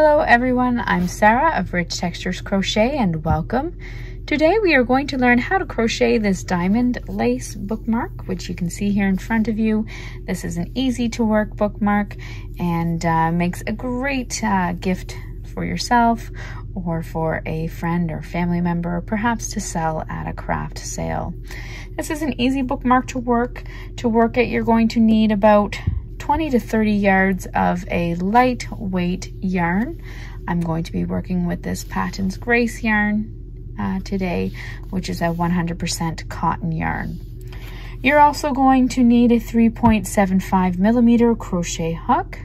Hello everyone, I'm Sarah of Rich Textures Crochet and welcome. Today we are going to learn how to crochet this diamond lace bookmark, which you can see here in front of you. This is an easy to work bookmark and uh, makes a great uh, gift for yourself or for a friend or family member, perhaps to sell at a craft sale. This is an easy bookmark to work. To work it, you're going to need about 20 to 30 yards of a lightweight yarn. I'm going to be working with this Patons Grace yarn uh, today, which is a 100% cotton yarn. You're also going to need a 3.75 millimeter crochet hook,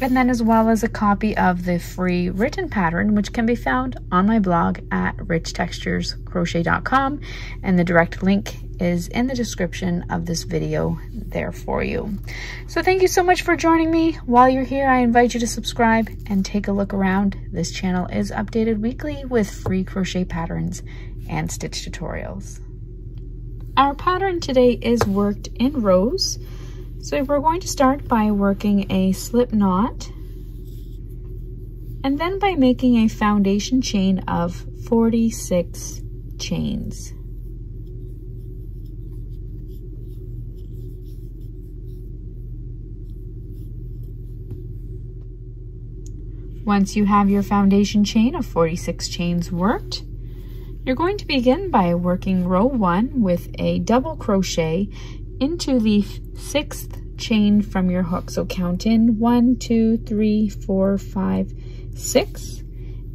and then as well as a copy of the free written pattern, which can be found on my blog at richtexturescrochet.com, and the direct link is in the description of this video there for you. So thank you so much for joining me. While you're here, I invite you to subscribe and take a look around. This channel is updated weekly with free crochet patterns and stitch tutorials. Our pattern today is worked in rows. So we're going to start by working a slip knot and then by making a foundation chain of 46 chains. Once you have your foundation chain of 46 chains worked, you're going to begin by working row one with a double crochet into the sixth chain from your hook. So count in one, two, three, four, five, six.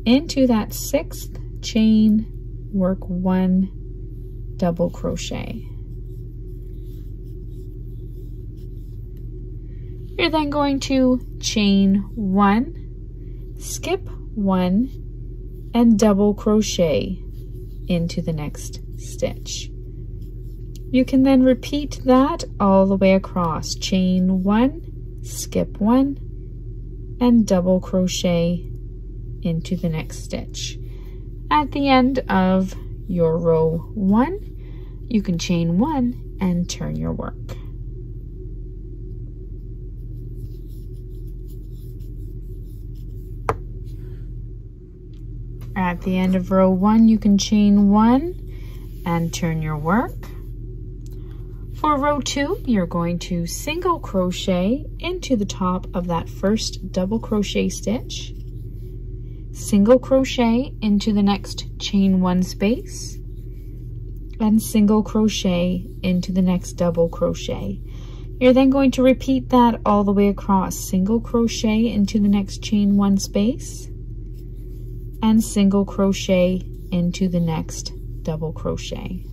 Into that sixth chain, work one double crochet. You're then going to chain one, skip one, and double crochet into the next stitch. You can then repeat that all the way across. Chain one, skip one, and double crochet into the next stitch. At the end of your row one, you can chain one and turn your work. At the end of row one, you can chain one and turn your work. For row two, you're going to single crochet into the top of that first double crochet stitch, single crochet into the next chain one space, and single crochet into the next double crochet. You're then going to repeat that all the way across. Single crochet into the next chain one space, and single crochet into the next double crochet.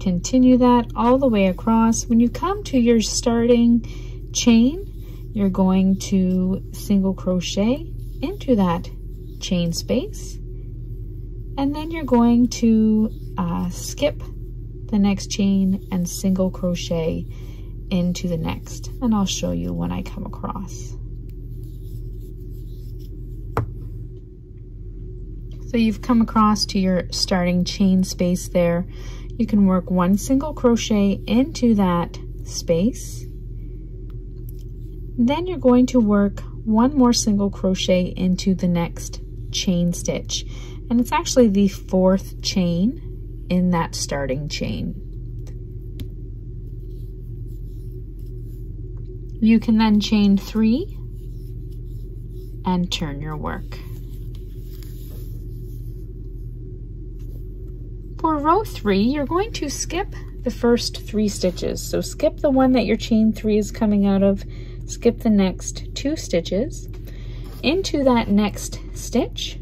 Continue that all the way across. When you come to your starting chain, you're going to single crochet into that chain space. And then you're going to uh, skip the next chain and single crochet into the next. And I'll show you when I come across. So you've come across to your starting chain space there you can work one single crochet into that space. Then you're going to work one more single crochet into the next chain stitch. And it's actually the fourth chain in that starting chain. You can then chain three and turn your work. For row three, you're going to skip the first three stitches. So skip the one that your chain three is coming out of, skip the next two stitches. Into that next stitch,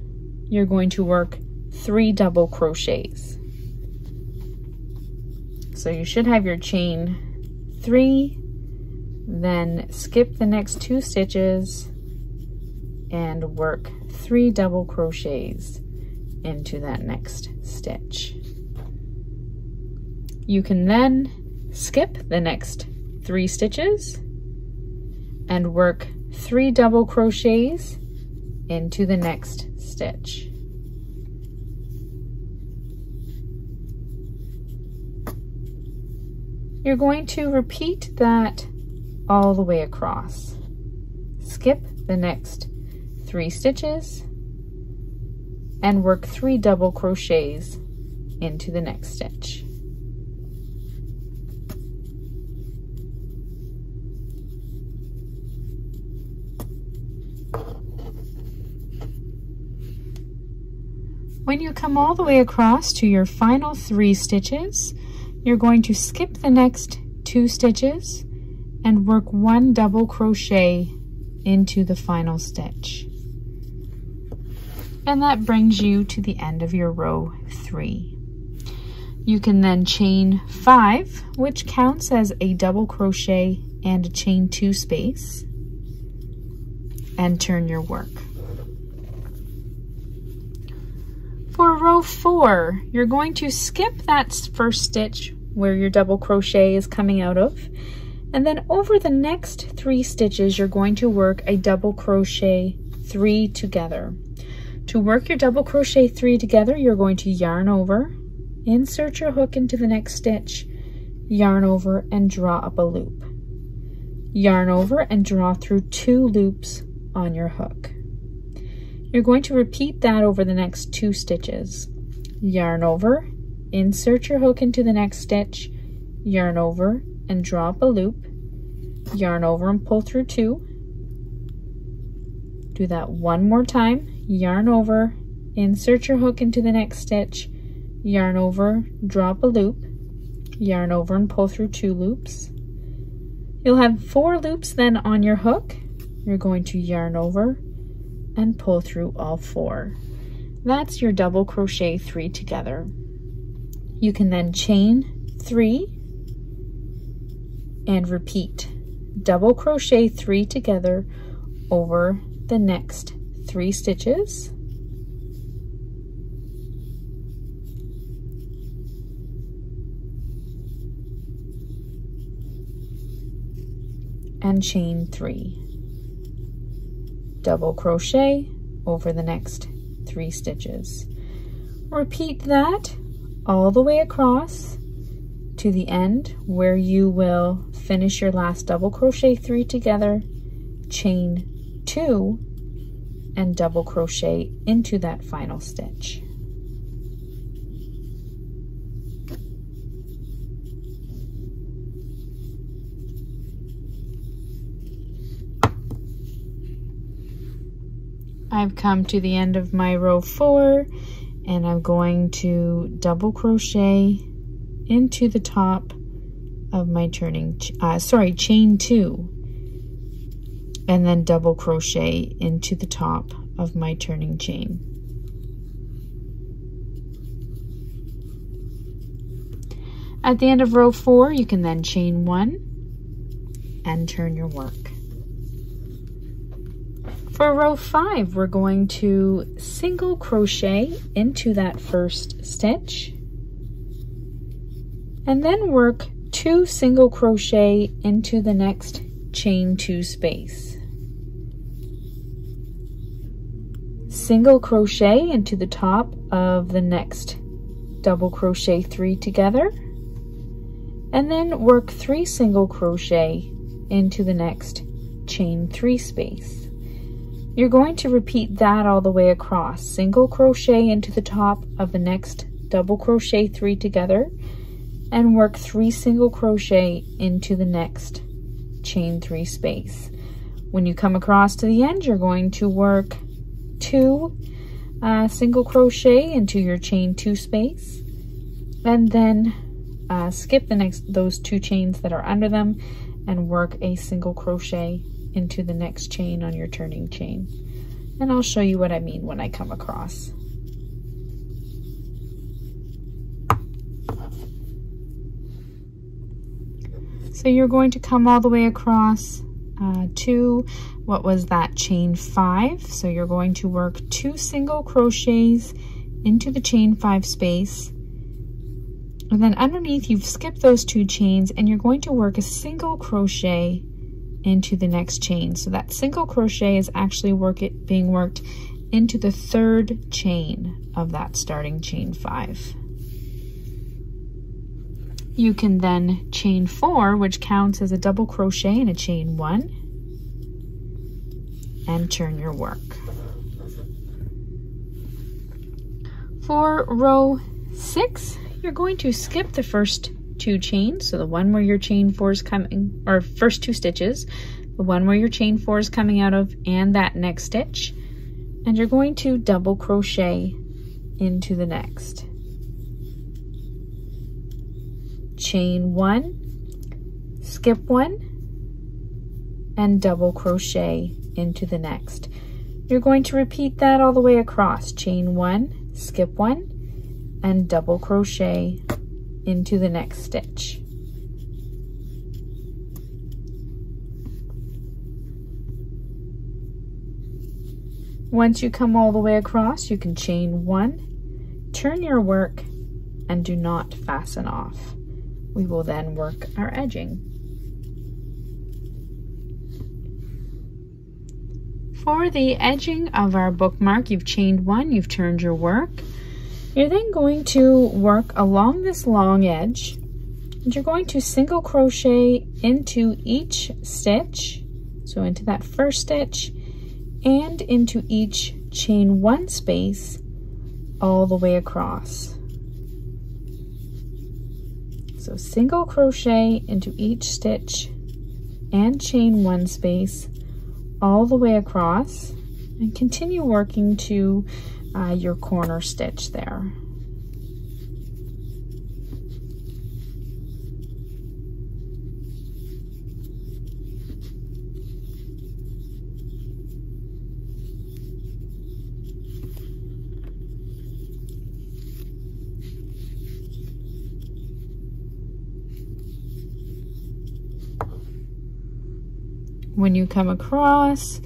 you're going to work three double crochets. So you should have your chain three, then skip the next two stitches and work three double crochets into that next stitch. You can then skip the next three stitches and work three double crochets into the next stitch. You're going to repeat that all the way across. skip the next three stitches and work three double crochets into the next stitch. When you come all the way across to your final three stitches, you're going to skip the next two stitches and work one double crochet into the final stitch. And that brings you to the end of your row three. You can then chain five, which counts as a double crochet and a chain two space, and turn your work. For row four, you're going to skip that first stitch where your double crochet is coming out of. And then over the next three stitches, you're going to work a double crochet three together. To work your double crochet three together, you're going to yarn over, insert your hook into the next stitch, yarn over and draw up a loop. Yarn over and draw through two loops on your hook. You're going to repeat that over the next two stitches. Yarn over, insert your hook into the next stitch, yarn over and draw up a loop, yarn over and pull through two. Do that one more time, yarn over, insert your hook into the next stitch, yarn over, draw up a loop, yarn over and pull through two loops. You'll have four loops then on your hook. You're going to yarn over, and pull through all four. That's your double crochet three together. You can then chain three and repeat double crochet three together over the next three stitches. and chain three double crochet over the next three stitches. Repeat that all the way across to the end where you will finish your last double crochet three together, chain two, and double crochet into that final stitch. I've come to the end of my row four and I'm going to double crochet into the top of my turning, uh, sorry, chain two, and then double crochet into the top of my turning chain. At the end of row four, you can then chain one and turn your work. For row five, we're going to single crochet into that first stitch and then work two single crochet into the next chain two space. Single crochet into the top of the next double crochet three together and then work three single crochet into the next chain three space. You're going to repeat that all the way across. Single crochet into the top of the next double crochet three together and work three single crochet into the next chain three space. When you come across to the end, you're going to work two uh, single crochet into your chain two space and then uh, skip the next those two chains that are under them and work a single crochet into the next chain on your turning chain. And I'll show you what I mean when I come across. So you're going to come all the way across uh, to what was that chain five. So you're going to work two single crochets into the chain five space. And then underneath you've skipped those two chains and you're going to work a single crochet into the next chain. So that single crochet is actually work it, being worked into the third chain of that starting chain five. You can then chain four, which counts as a double crochet in a chain one, and turn your work. For row six, you're going to skip the first two chains. So the one where your chain four is coming, or first two stitches, the one where your chain four is coming out of and that next stitch. And you're going to double crochet into the next. Chain one, skip one, and double crochet into the next. You're going to repeat that all the way across. Chain one, skip one, and double crochet into the next stitch. Once you come all the way across, you can chain one, turn your work, and do not fasten off. We will then work our edging. For the edging of our bookmark, you've chained one, you've turned your work. You're then going to work along this long edge and you're going to single crochet into each stitch. So into that first stitch and into each chain one space all the way across. So single crochet into each stitch and chain one space all the way across and continue working to uh, your corner stitch there. when you come across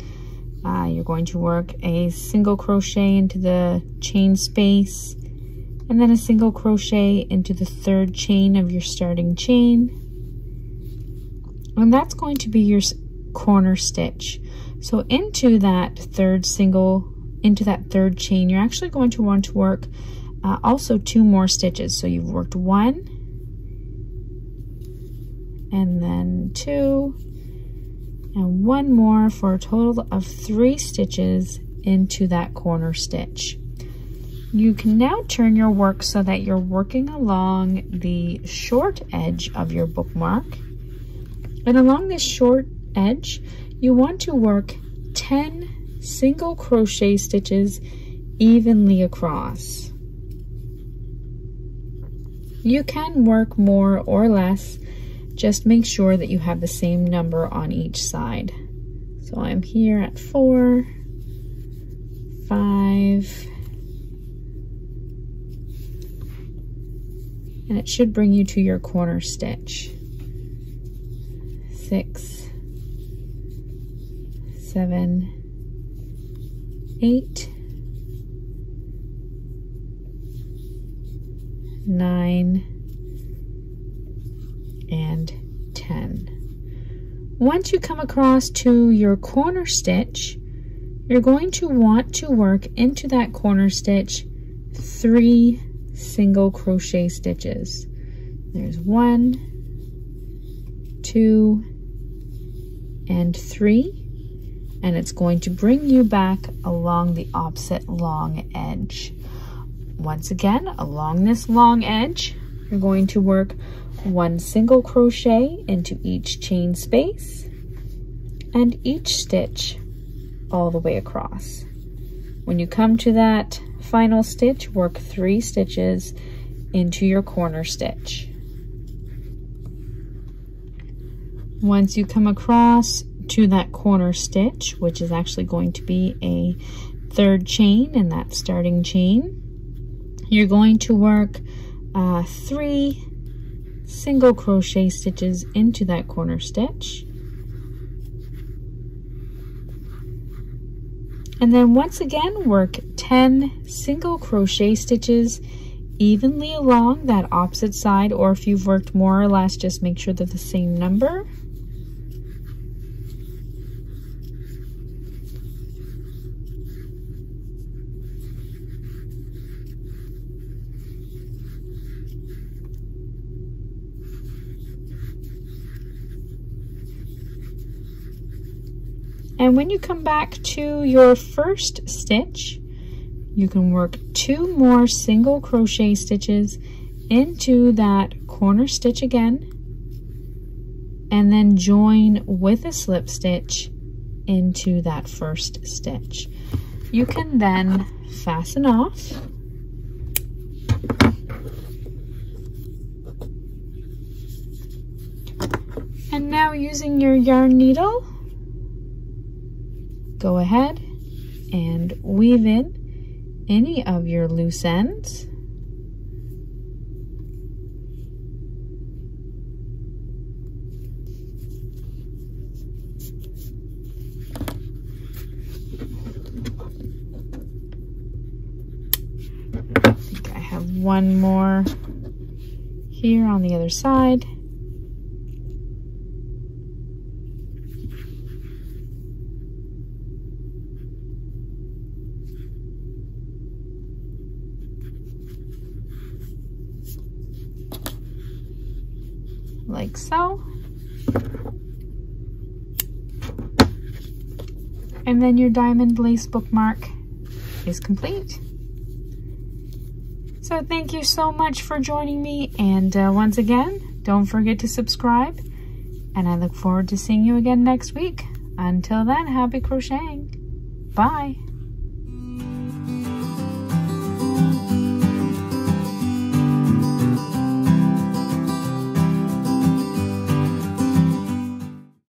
uh, you're going to work a single crochet into the chain space and then a single crochet into the third chain of your starting chain. And that's going to be your corner stitch. So into that third single into that third chain you're actually going to want to work uh, also two more stitches. So you've worked one and then two and one more for a total of three stitches into that corner stitch. You can now turn your work so that you're working along the short edge of your bookmark. And along this short edge, you want to work 10 single crochet stitches evenly across. You can work more or less just make sure that you have the same number on each side. So I'm here at four, five, and it should bring you to your corner stitch. Six, seven, eight, nine, and 10. Once you come across to your corner stitch, you're going to want to work into that corner stitch three single crochet stitches. There's one, two, and three, and it's going to bring you back along the opposite long edge. Once again, along this long edge, you're going to work one single crochet into each chain space and each stitch all the way across. When you come to that final stitch, work three stitches into your corner stitch. Once you come across to that corner stitch, which is actually going to be a third chain in that starting chain, you're going to work uh, three single crochet stitches into that corner stitch. And then once again, work 10 single crochet stitches evenly along that opposite side, or if you've worked more or less, just make sure they're the same number. And when you come back to your first stitch, you can work two more single crochet stitches into that corner stitch again and then join with a slip stitch into that first stitch. You can then fasten off and now using your yarn needle go ahead and weave in any of your loose ends. I think I have one more here on the other side. like so. And then your diamond lace bookmark is complete. So thank you so much for joining me. And uh, once again, don't forget to subscribe. And I look forward to seeing you again next week. Until then, happy crocheting. Bye.